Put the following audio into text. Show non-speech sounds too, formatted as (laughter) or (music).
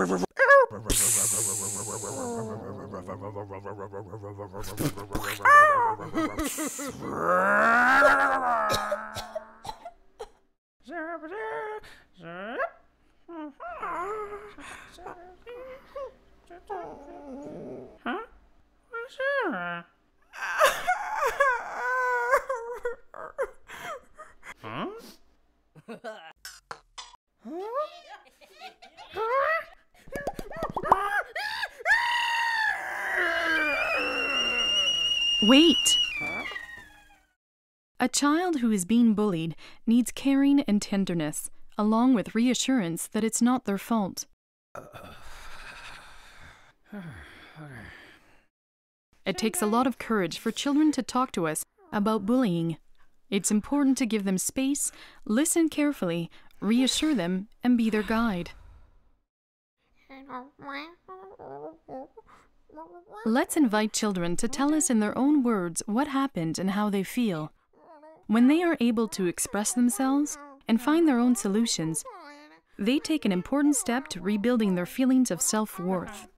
Huh? Sure. Wait! A child who is being bullied needs caring and tenderness, along with reassurance that it's not their fault. It takes a lot of courage for children to talk to us about bullying. It's important to give them space, listen carefully, reassure them, and be their guide. (laughs) Let's invite children to tell us in their own words what happened and how they feel. When they are able to express themselves and find their own solutions, they take an important step to rebuilding their feelings of self worth.